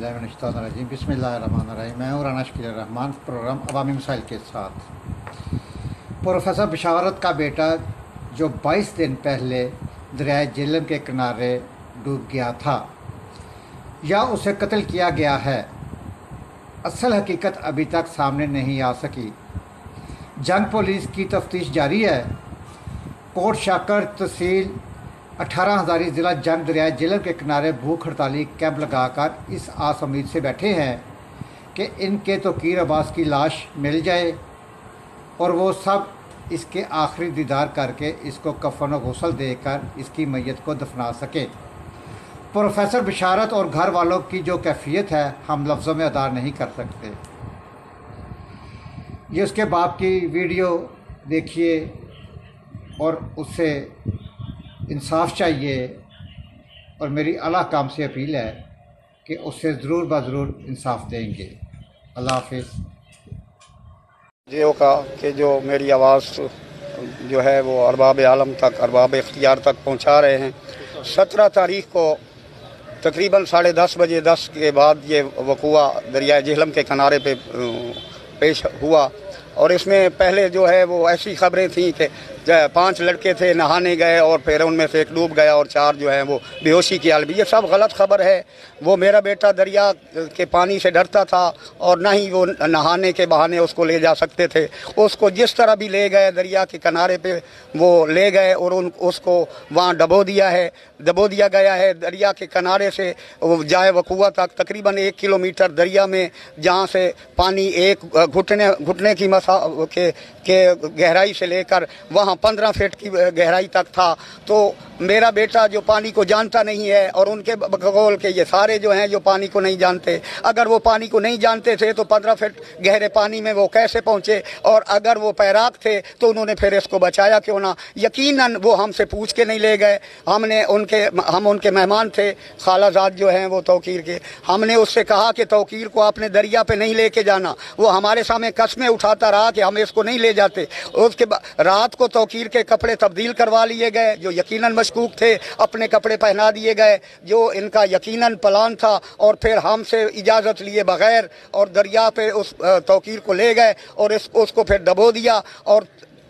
मिनशतरजीम बसमीम मैं हूँ राना शकील रहमान प्रोग्राम अवामी मसाइल के साथ प्रोफेसर बशावरत का बेटा जो 22 दिन पहले दरिया जेलम के किनारे डूब गया था या उसे कत्ल किया गया है असल हकीकत अभी तक सामने नहीं आ सकी जंग पुलिस की तफ्तीश जारी है कोट शाकर तहसील अठारह हज़ारी ज़िला जंग दरिया जेलर के किनारे भूख हड़ताली कैंप लगाकर इस आस उम्मीद से बैठे हैं कि इनके तो कीर अब्बास की लाश मिल जाए और वो सब इसके आखिरी दीदार करके इसको कफन गसल देकर इसकी मैयत को दफना सके। प्रोफेसर बिशारत और घर वालों की जो कैफियत है, हम लफ्ज़ों में अदा नहीं कर सकते। ये उसके बाप की वीडियो देखिए और उससे इंसाफ चाहिए और मेरी अल्लाह काम से अपील है कि उससे ज़रूर ब ज़रूर इंसाफ देंगे। अल्लाह हाफिज़। जो का कि जो मेरी आवाज़ जो है वो अरबाब आलम तक, अरबाब इख्तियार तक पहुँचा रहे हैं। सत्रह तारीख को तकरीबन साढ़े दस बजे, दस के बाद ये वकूआ दरिया जहलम के किनारे पे पेश हुआ। और इसमें पहले जो है वो ऐसी खबरें थी कि पाँच लड़के थे नहाने गए और फिर उनमें से एक डूब गया और चार जो है वो बेहोशी की भी ये सब गलत खबर है। वो मेरा बेटा दरिया के पानी से डरता था और ना ही वो नहाने के बहाने उसको ले जा सकते थे। उसको जिस तरह भी ले गए दरिया के किनारे पे वो ले गए और उन उसको वहाँ डबो दिया है। दबो दिया गया है दरिया के किनारे से। जाए वकुआ तक तकरीबन एक किलोमीटर दरिया में जहाँ से पानी एक घुटने घुटने की मसा के, के गहराई से लेकर वहाँ पंद्रह फीट की गहराई तक था। तो मेरा बेटा जो पानी को जानता नहीं है और उनके बगौल के ये सारे जो हैं, जो पानी को नहीं जानते, अगर वो पानी को नहीं जानते थे तो पंद्रह फीट गहरे पानी में वो कैसे पहुँचे? और अगर वो पैराक थे तो उन्होंने फिर इसको बचाया क्यों ना? यकीनन वो हमसे पूछ के नहीं ले गए। हमने उनके, हम उनके मेहमान थे खालाजाद जो हैं वो तोकीर के। हमने उससे कहा कि तोकीर को आपने दरिया पर नहीं लेके जाना। वो हमारे सामने कस्में उठाता रहा कि हम इसको नहीं ले जाते। उसके रात को तोकीर के कपड़े तब्दील करवा लिए गए, जो यकीनन मशकूक थे, अपने कपड़े पहना दिए गए, जो इनका यकीनन प्लान था और फिर हमसे इजाज़त लिए बगैर और दरिया पे उस तोकीर को ले गए और इस, उसको फिर दबो दिया और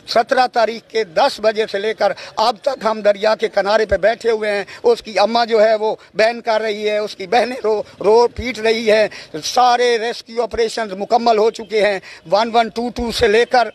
सत्रह तारीख के दस बजे से लेकर अब तक हम दरिया के किनारे पे बैठे हुए हैं। उसकी अम्मा जो है वो बैन कर रही है, उसकी बहनें रो रो, पीट रही है। सारे रेस्क्यू ऑपरेशन मुकम्मल हो चुके हैं। वन वन टू टू से लेकर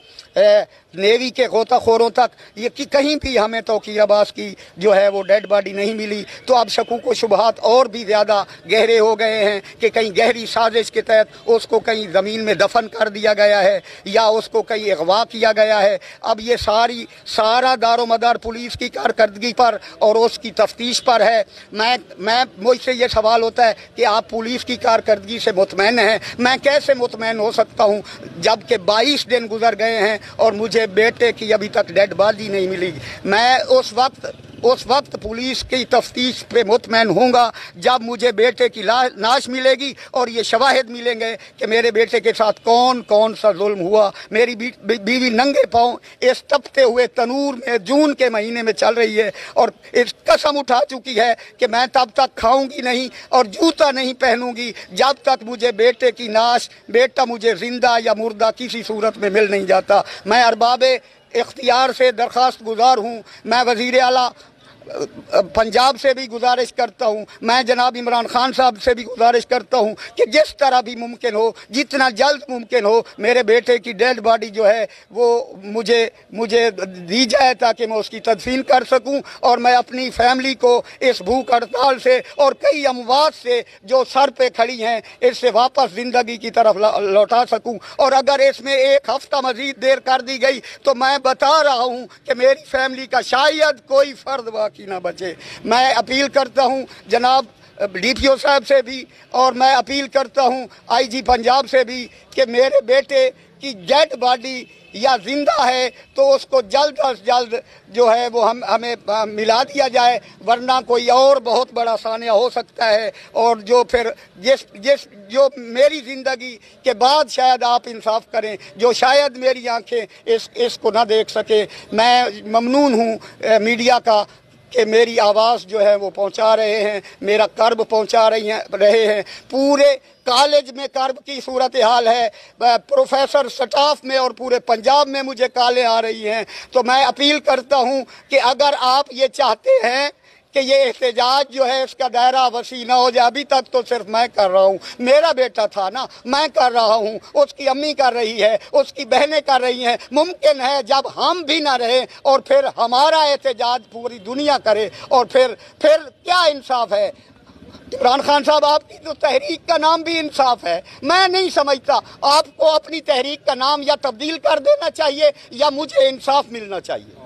नेवी के गोताखोरों तक, ये कि कहीं भी हमें तोकीर अब्बास की जो है वो डेड बॉडी नहीं मिली तो अब शकू को शुबहत और भी ज़्यादा गहरे हो गए हैं कि कहीं गहरी साजिश के तहत उसको कहीं ज़मीन में दफन कर दिया गया है, या उसको कहीं अगवा किया गया है। अब ये सारी, सारा दारो मदार पुलिस की कारकर्दगी पर और उसकी तफ्तीश पर है। मैं मैं, मुझसे ये सवाल होता है कि आप पुलिस की कारकर्दगी से मुतमैन हैं? मैं कैसे मुतमैन हो सकता हूँ, जबकि बाईस दिन गुजर गए हैं और मुझे बेटे की अभी तक डेड बॉडी नहीं मिली। मैं उस वक्त उस वक्त पुलिस की तफ्तीश पे मुतमैन होऊँगा, जब मुझे बेटे की नाश मिलेगी और ये शवाहद मिलेंगे कि मेरे बेटे के साथ कौन कौन सा जुल्म हुआ। मेरी बीवी नंगे पाँव इस तपते हुए तनूर में, जून के महीने में चल रही है और इस कसम उठा चुकी है कि मैं तब तक खाऊँगी नहीं और जूता नहीं पहनूँगी, जब तक मुझे बेटे की नाश बेटा मुझे ज़िंदा या मुर्दा किसी सूरत में मिल नहीं जाता। मैं अरबाब इख्तियार से दरख्वास्त गुजार हूँ। मैं वज़ीर अला पंजाब से भी गुजारिश करता हूँ, मैं जनाब इमरान खान साहब से भी गुजारिश करता हूँ कि जिस तरह भी मुमकिन हो, जितना जल्द मुमकिन हो, मेरे बेटे की डेड बॉडी जो है, वो मुझे मुझे दी जाए ताकि मैं उसकी तदफीन कर सकूँ और मैं अपनी फैमिली को इस भूख हड़ताल से और कई अमवात से जो सर पे खड़ी हैं, इससे वापस ज़िंदगी की तरफ़ लौटा सकूँ। और अगर इसमें एक हफ़्ता मजीद देर कर दी गई तो मैं बता रहा हूँ कि मेरी फैमिली का शायद कोई फ़र्द बाकी बाकी ना बचे। मैं अपील करता हूँ, जनाब, डीपीओ साहब से भी, और मैं अपील करता हूँ, आईजी पंजाब से भी, कि मेरे बेटे की डेड बॉडी या ज़िंदा है तो उसको जल्द अज जल्द जो है वो हम, हमें मिला दिया जाए, वरना कोई और बहुत बड़ा सानिया हो सकता है। और जो फिर, जिस जिस, जो मेरी ज़िंदगी के बाद शायद आप इंसाफ करें, जो शायद मेरी आँखें इस, इसको ना देख सकें। मैं ममनून हूँ मीडिया का कि मेरी आवाज़ जो है वो पहुँचा रहे हैं, मेरा कर्ब पहुँचा रही हैं, रहे हैं। पूरे कॉलेज में कर्ब की सूरत हाल है। प्रोफेसर स्टाफ में और पूरे पंजाब में मुझे काले आ रही हैं। तो मैं अपील करता हूँ कि अगर आप ये चाहते हैं कि ये एहतजाज जो है, इसका दायरा वसी ना हो जाए। अभी तक तो सिर्फ़ मैं कर रहा हूँ। मेरा बेटा था ना, मैं कर रहा हूँ। उसकी अम्मी कर रही है, उसकी बहनें कर रही हैं। मुमकिन है जब हम भी ना रहे और फिर हमारा एहतजाज पूरी दुनिया करे और फिर फिर क्या इंसाफ है? इमरान खान साहब, आपकी तो तहरीक का नाम भी इंसाफ है। मैं नहीं समझता, आपको अपनी तहरीक का नाम या तब्दील कर देना चाहिए या मुझे इंसाफ मिलना चाहिए।